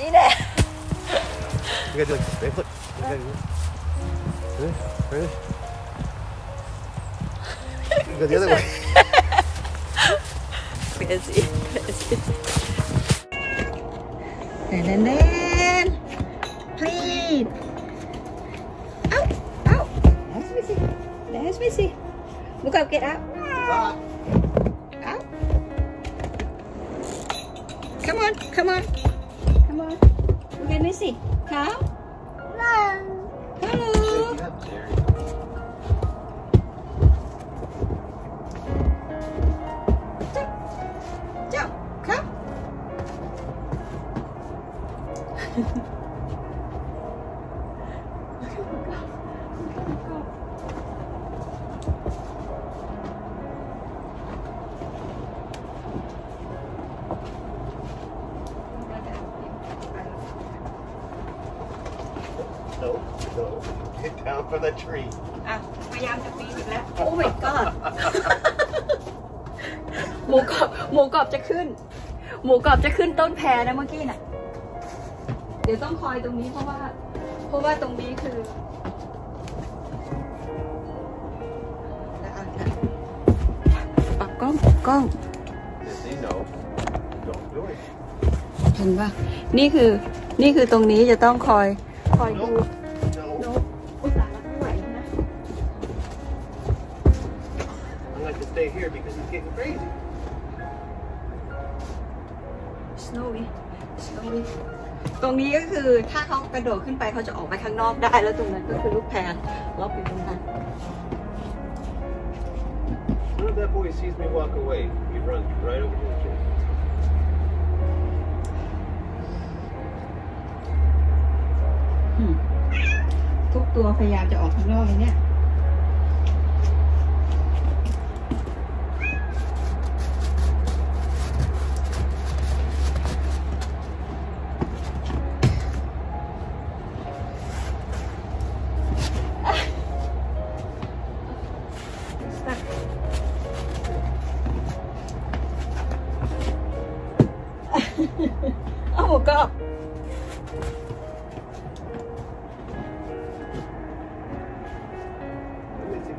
いいね We gotta do like this, babe. Look. You gotta do this. Ready? Ready? Go the other way. Busy. Busy. Then, then, then. Please. Ow. Ow. There's Missy. There's Missy. Look up, get out. Ow. Come on, come on. Can you see? Come. Hello. Hello. No, no. Get down from the tree. อะพยายามจะปีนอีกแล้วโอ้ my god หมูกรอบหมูกรอบจะขึ้น หมูกรอบจะขึ้นต้นแพรนะเมื่อกี้น่ะ เดี๋ยวต้องคอยตรงนี้เพราะว่า เพราะว่าตรงนี้คือปักกล้องปักกล้อง Yes, they know. Don't do it. เห็นปะนี่คือนี่คือตรงนี้จะต้องคอยคอยดู stay here because he's getting crazy. snowy snowy ตรงนี้ก็คือถ้าเขากระโดดขึ้นไปเขาจะออกไปข้างนอกได้ แล้วตรงนั้นก็คือลูกแพรล็อกอยู่ตรงนั้น As soon as that boy sees me walk away, he runs right over to the tree. ทุกตัวพยายามจะออกข้างนอกเลยเนี่ย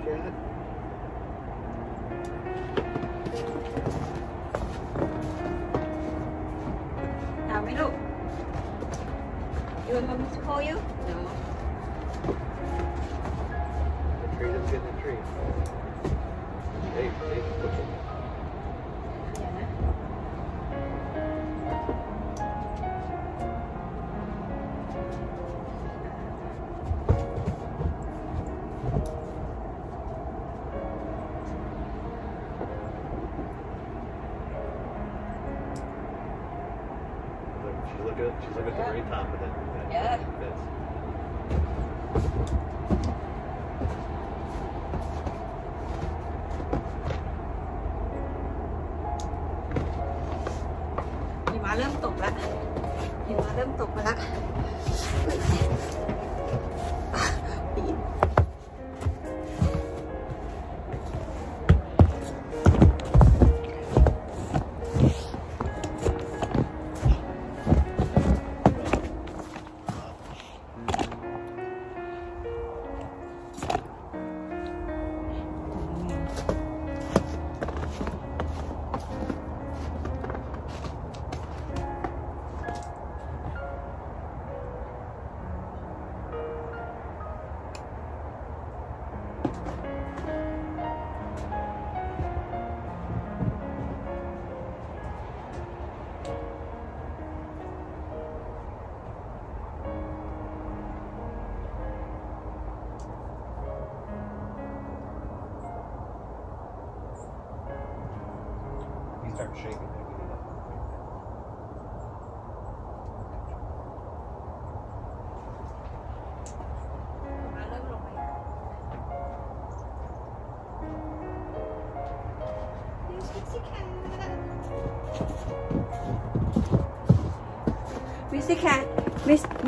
cat. Now we look. You want me to call you? No. Looking at, at the very top of that. that Yeah. fence. He starts shaking. picking it up. หิมะเริ่มลงมาวิสซี่แคท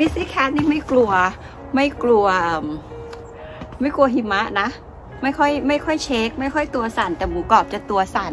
วิสซี่แคทนี่ไม่กลัว ไม่กลัว ไม่กลัวหิมะนะ ไม่ค่อยไม่ค่อยเช็ค ไม่ค่อยตัวสั่น แต่หมูกรอบจะตัวสั่น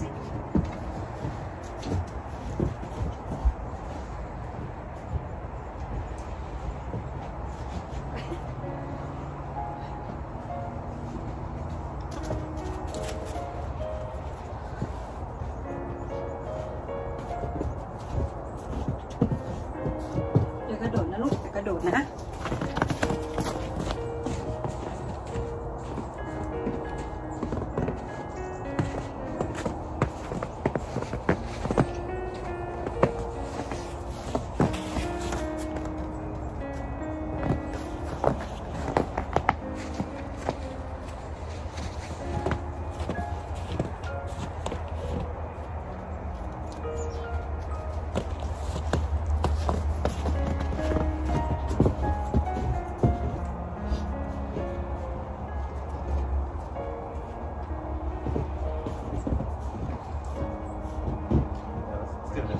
easy.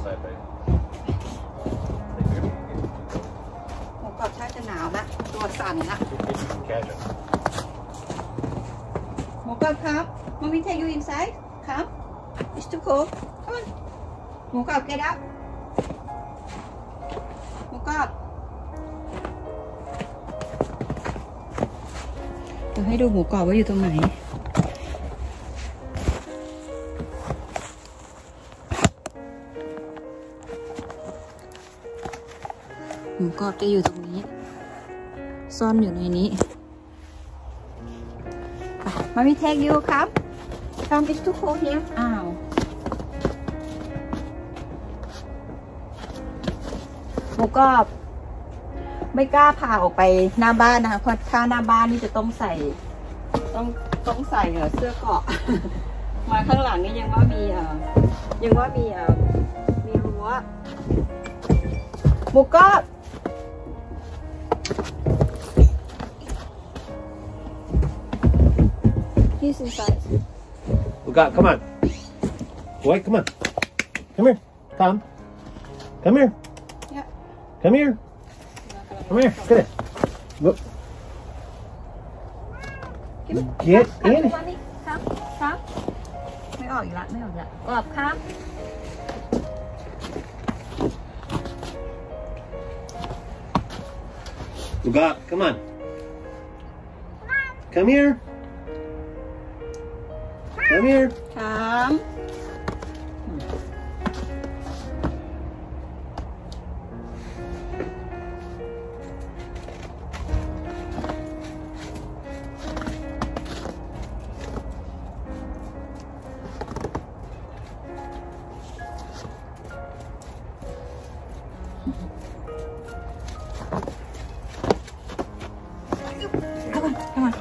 Let's get him inside, babe. หมูกรอบชาจะหนาวละตัวสั่นละ Catch him. หมูกรอบครับ Mommy take you inside ครับ It's too cold Come on หมูกรอบ get up หมูกรอบเดี๋ยวให้ดูหมูกรอบว่าอยู่ตรงไหน กรอบจะอยู่ตรงนี้ ซ่อนอยู่ในนี้มามีเทคยูครับทำ is too cold here อ้าว หมูกรอบ ไม่กล้าพาออกไปหน้าบ้านนะคะ เพราะถ้าหน้าบ้านนี่จะต้องใส่ ต้องต้องใส่เอ่อเสื้อเกราะ มาข้างหลังนี่ยังว่ามีเอ่อยังว่ามีเอ่อมีรั้วหมูกรอบ He's inside. Look out, come on. Boy, come on. Come here. Tom. Come here. Yeah. Come here. Come here. Get it. Look. Get ครับ in. วันนี้ครับครับ ไม่ออกอีกละไม่ออกอีกละกรอบครับ Out. Come on. Come here. Come here. ค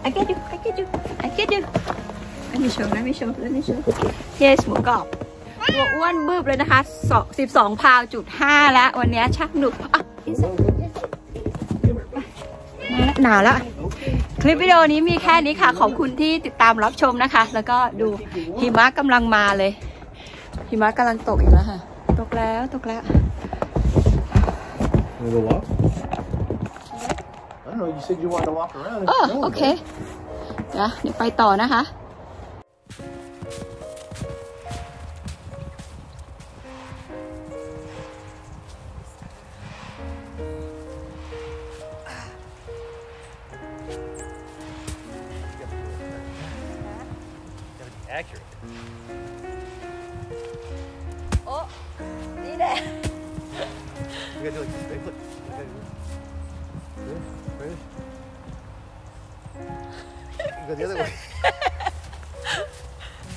I get you I get you I get you Let me show Let me show Let me show Yes หมูกรอบตัวอ้วนบึ้บเลยนะคะสองสิบสองพาวจุดห้าแล้ววันนี้ชักหนุกอะ inside มาแล้วหนาวแล้ว คลิปวิดีโอนี้มีแค่นี้ค่ะ ขอบคุณที่ติดตามรับชมนะคะ แล้วก็ดูหิมะกำลังมาเลย หิมะกำลังตกอีกแล้วค่ะ ตกแล้วตกแล้ว Wanna go walk? I don't know. You said you wanted to walk around. เออ No, โอเคเดี๋ยวเดี๋ยวไปต่อนะคะ Gotta be accurate. โอ้นี่แหละ You gotta do like this, babe. Look. Go the other way.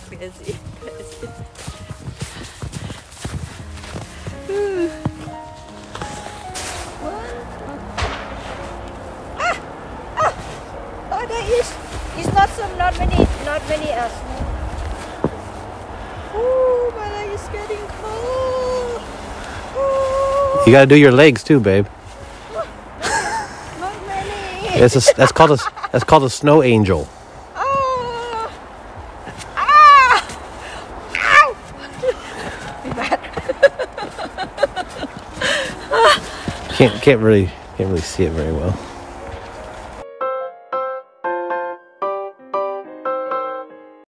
crazy crazy ah ah oh there is not not many not many uh Ooh, my getting cold. You gotta do your legs too, babe. It's a, that's called a that's called a snow angel. Oh. Ah. Ow. Can't can't really can't really see it very well.